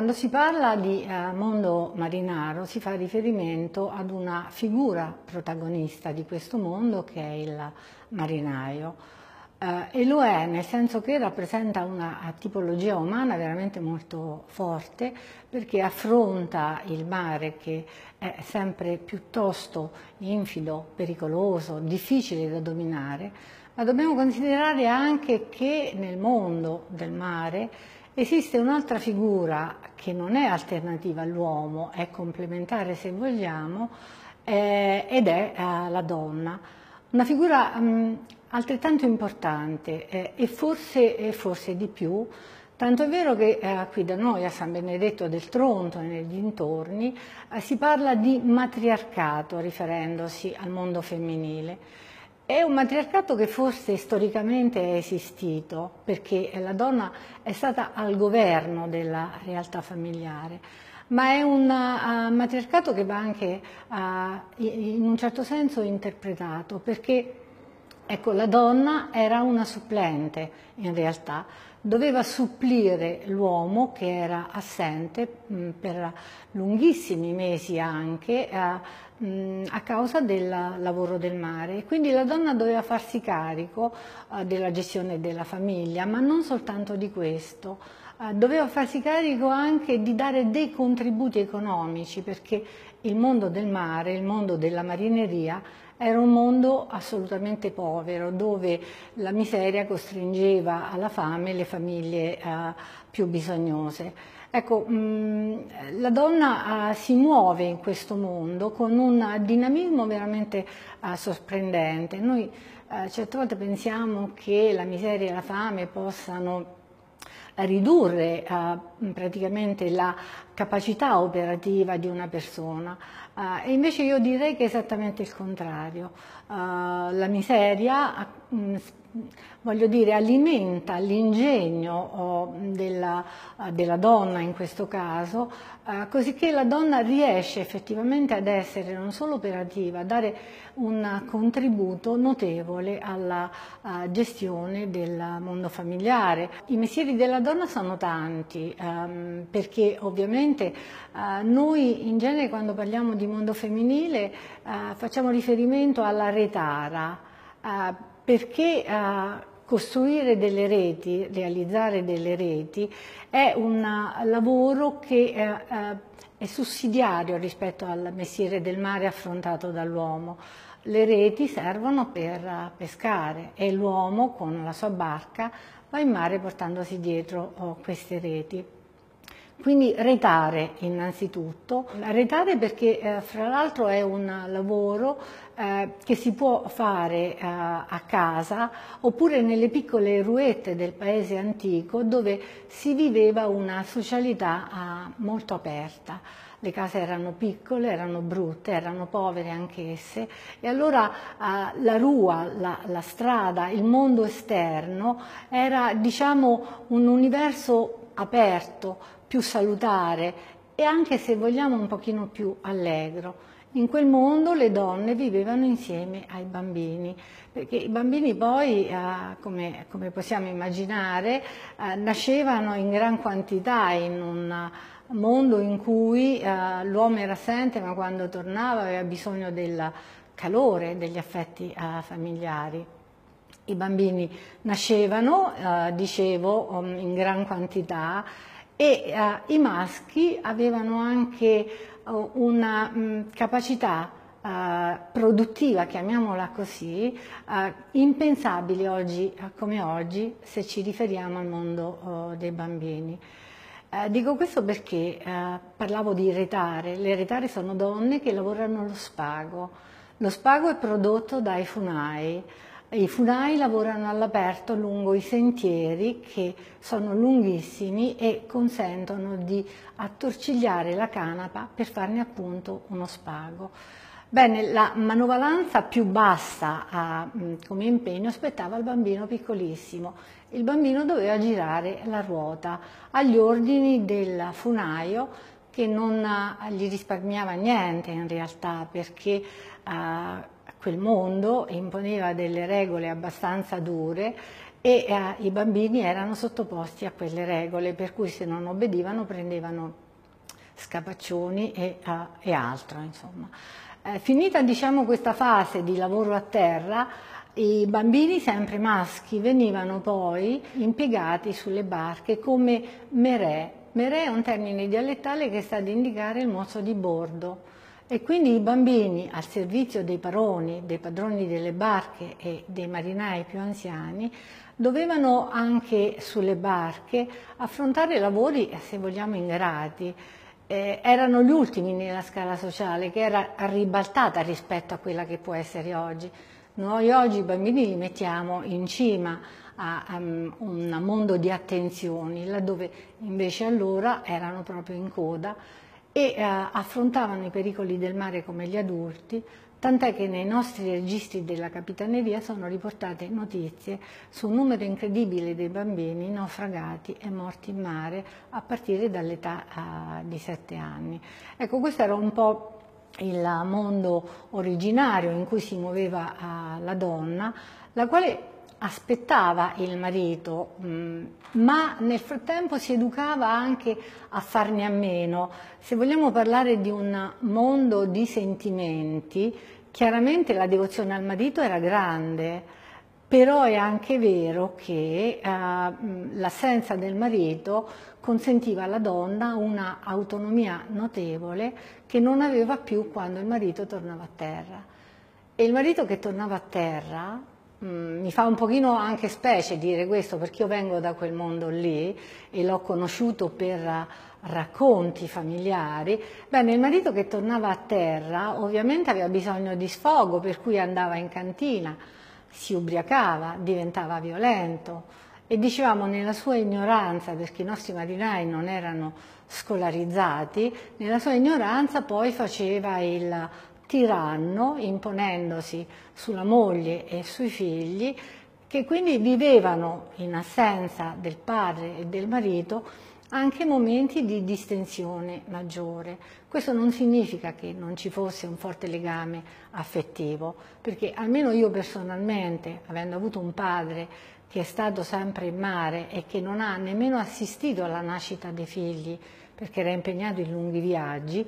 Quando si parla di eh, mondo marinaro si fa riferimento ad una figura protagonista di questo mondo che è il marinaio. Eh, e lo è nel senso che rappresenta una tipologia umana veramente molto forte perché affronta il mare che è sempre piuttosto infido, pericoloso, difficile da dominare, ma dobbiamo considerare anche che nel mondo del mare Esiste un'altra figura che non è alternativa all'uomo, è complementare se vogliamo, eh, ed è eh, la donna. Una figura mh, altrettanto importante eh, e, forse, e, forse, di più, tanto è vero che eh, qui da noi a San Benedetto del Tronto e nei dintorni eh, si parla di matriarcato riferendosi al mondo femminile. È un matriarcato che forse storicamente è esistito, perché la donna è stata al governo della realtà familiare, ma è un uh, matriarcato che va anche uh, in un certo senso interpretato, perché ecco, la donna era una supplente in realtà, doveva supplire l'uomo che era assente mh, per lunghissimi mesi anche, uh, a causa del lavoro del mare. Quindi la donna doveva farsi carico uh, della gestione della famiglia, ma non soltanto di questo, uh, doveva farsi carico anche di dare dei contributi economici, perché il mondo del mare, il mondo della marineria, era un mondo assolutamente povero, dove la miseria costringeva alla fame le famiglie uh, più bisognose. Ecco, mh, la donna uh, si muove in questo mondo con un dinamismo veramente uh, sorprendente. Noi uh, certe volte pensiamo che la miseria e la fame possano ridurre praticamente la capacità operativa di una persona e invece io direi che è esattamente il contrario. la miseria voglio dire, alimenta l'ingegno oh, della, della, donna in questo caso, eh, così che la donna riesce effettivamente ad essere non solo operativa, a dare un contributo notevole alla uh, gestione del mondo familiare. I mestieri della donna sono tanti, um, perché ovviamente uh, noi in genere quando parliamo di mondo femminile uh, facciamo riferimento alla retara, perché uh, costruire delle reti, realizzare delle reti, è un lavoro che uh, è sussidiario rispetto al mestiere del mare affrontato dall'uomo. Le reti servono per pescare e l'uomo con la sua barca va in mare portandosi dietro oh, queste reti. Quindi retare innanzitutto, retare perché eh, fra l'altro è un lavoro eh, che si può fare eh, a casa oppure nelle piccole ruette del paese antico dove si viveva una socialità eh, molto aperta. Le case erano piccole, erano brutte, erano povere anch'esse e allora eh, la rua, la, la strada, il mondo esterno era diciamo un universo aperto, più salutare e anche se vogliamo un pochino più allegro. In quel mondo le donne vivevano insieme ai bambini, perché i bambini poi, eh, come, come, possiamo immaginare, eh, nascevano in gran quantità in un mondo in cui eh, l'uomo era assente ma quando tornava aveva bisogno del calore, degli affetti eh, familiari. I bambini nascevano, eh, dicevo, um, in gran quantità e uh, i maschi avevano anche uh, una mh, capacità uh, produttiva, chiamiamola così, impensabile oggi come oggi se ci riferiamo al mondo dei bambini. dico questo perché parlavo di retare, le retare sono donne che lavorano lo spago. Lo spago è prodotto dai funai, i funai lavorano all'aperto lungo i sentieri che sono lunghissimi e consentono di attorcigliare la canapa per farne appunto uno spago. Bene, la manovalanza più bassa a, come impegno aspettava il bambino piccolissimo. Il bambino doveva girare la ruota agli ordini del funaio che non gli risparmiava niente in realtà perché quel mondo imponeva delle regole abbastanza dure e eh, i bambini erano sottoposti a quelle regole per cui se non obbedivano prendevano scapaccioni e, uh, e altro. Eh, finita diciamo, questa fase di lavoro a terra, i bambini sempre maschi venivano poi impiegati sulle barche come merè. Merè è un termine dialettale che sta ad indicare il mozzo di bordo e quindi i bambini al servizio dei paroni, dei padroni delle barche e dei marinai più anziani dovevano anche sulle barche affrontare lavori, se vogliamo, ingrati. Eh, erano gli ultimi nella scala sociale che era ribaltata rispetto a quella che può essere oggi. Noi oggi i bambini li mettiamo in cima a, a un mondo di attenzioni, laddove invece allora erano proprio in coda e eh, affrontavano i pericoli del mare come gli adulti, tant'è che nei nostri registri della Capitaneria sono riportate notizie su un numero incredibile di bambini naufragati e morti in mare a partire dall'età uh, di sette anni. Ecco, questo era un po' il mondo originario in cui si muoveva uh, la donna, la quale aspettava il marito, mm, ma nel frattempo si educava anche a farne a meno. Se vogliamo parlare di un mondo di sentimenti, chiaramente la devozione al marito era grande, però è anche vero che uh, l'assenza del marito consentiva alla donna una autonomia notevole che non aveva più quando il marito tornava a terra. E il marito che tornava a terra Mm, mi fa un pochino anche specie dire questo perché io vengo da quel mondo lì e l'ho conosciuto per racconti familiari. Bene, il marito che tornava a terra ovviamente aveva bisogno di sfogo per cui andava in cantina, si ubriacava, diventava violento e dicevamo nella sua ignoranza, perché i nostri marinai non erano scolarizzati, nella sua ignoranza poi faceva il tiranno imponendosi sulla moglie e sui figli che quindi vivevano in assenza del padre e del marito anche momenti di distensione maggiore. Questo non significa che non ci fosse un forte legame affettivo, perché almeno io personalmente, avendo avuto un padre che è stato sempre in mare e che non ha nemmeno assistito alla nascita dei figli perché era impegnato in lunghi viaggi,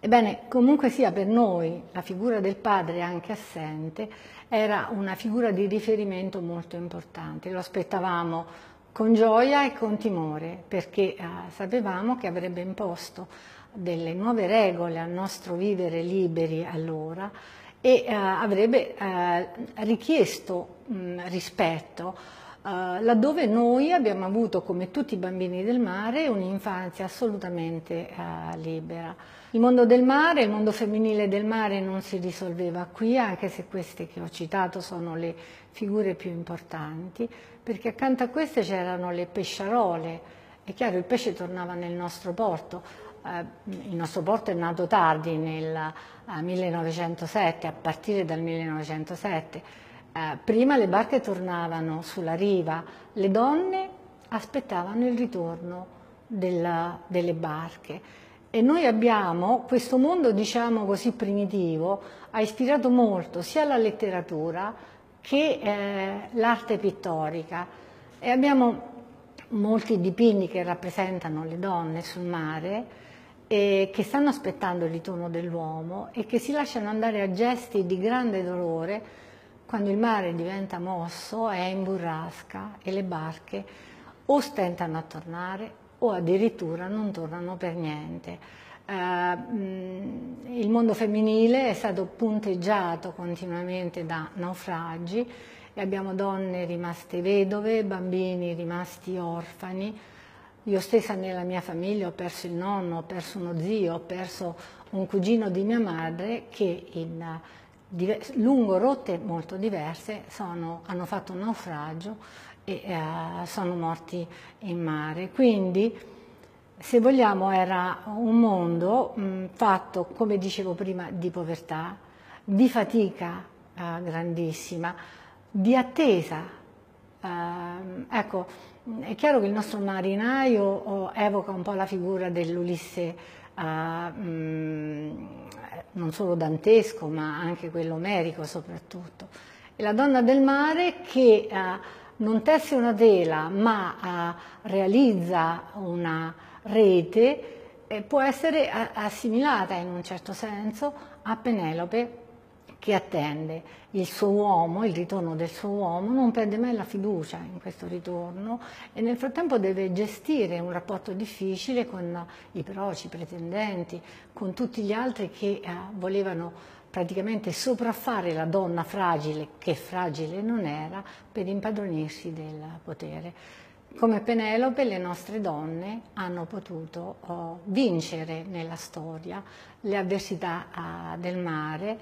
Ebbene, comunque sia per noi la figura del padre anche assente era una figura di riferimento molto importante, lo aspettavamo con gioia e con timore perché eh, sapevamo che avrebbe imposto delle nuove regole al nostro vivere liberi allora e eh, avrebbe eh, richiesto mh, rispetto laddove noi abbiamo avuto, come tutti i bambini del mare, un'infanzia assolutamente uh, libera. Il mondo del mare, il mondo femminile del mare non si risolveva qui, anche se queste che ho citato sono le figure più importanti, perché accanto a queste c'erano le pesciarole. È chiaro, il pesce tornava nel nostro porto, uh, il nostro porto è nato tardi, nel 1907, a partire dal 1907, eh, prima le barche tornavano sulla riva, le donne aspettavano il ritorno della, delle barche. E noi abbiamo questo mondo diciamo così primitivo ha ispirato molto sia la letteratura che eh, l'arte pittorica. E abbiamo molti dipinti che rappresentano le donne sul mare e che stanno aspettando il ritorno dell'uomo e che si lasciano andare a gesti di grande dolore quando il mare diventa mosso è in burrasca e le barche o stentano a tornare o addirittura non tornano per niente. Uh, il mondo femminile è stato punteggiato continuamente da naufragi e abbiamo donne rimaste vedove, bambini rimasti orfani. Io stessa nella mia famiglia ho perso il nonno, ho perso uno zio, ho perso un cugino di mia madre che in lungo rotte molto diverse sono, hanno fatto un naufragio e eh, sono morti in mare. Quindi, se vogliamo, era un mondo mh, fatto, come dicevo prima, di povertà, di fatica eh, grandissima, di attesa Eh, ecco, è chiaro che il nostro marinaio oh, evoca un po' la figura dell'Ulisse mm, non solo dantesco ma anche quello omerico soprattutto. E la donna del mare che eh, non tesse una tela ma eh, realizza una rete eh, può essere assimilata in un certo senso a Penelope che attende il suo uomo, il ritorno del suo uomo, non perde mai la fiducia in questo ritorno e nel frattempo deve gestire un rapporto difficile con i proci, i pretendenti, con tutti gli altri che eh, volevano praticamente sopraffare la donna fragile, che fragile non era, per impadronirsi del potere. Come Penelope le nostre donne hanno potuto oh, vincere nella storia le avversità ah, del mare,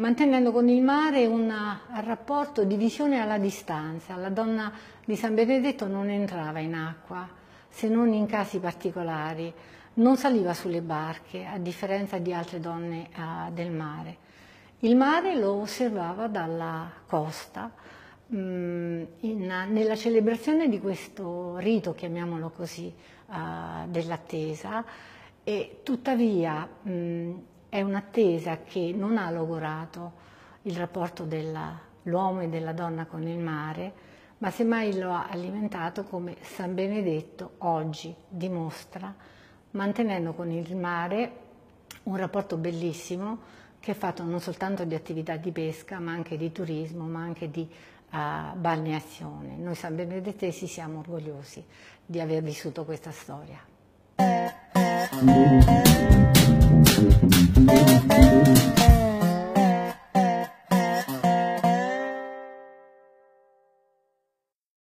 mantenendo con il mare un rapporto di visione alla distanza. La donna di San Benedetto non entrava in acqua, se non in casi particolari, non saliva sulle barche, a differenza di altre donne uh, del mare. Il mare lo osservava dalla costa, mm, in, nella celebrazione di questo rito, chiamiamolo così, uh, dell'attesa, e tuttavia mh, mm, è un'attesa che non ha logorato il rapporto dell'uomo e della donna con il mare, ma semmai lo ha alimentato come San Benedetto oggi dimostra, mantenendo con il mare un rapporto bellissimo che è fatto non soltanto di attività di pesca, ma anche di turismo, ma anche di uh, balneazione. Noi San Benedettesi siamo orgogliosi di aver vissuto questa storia. Thank you.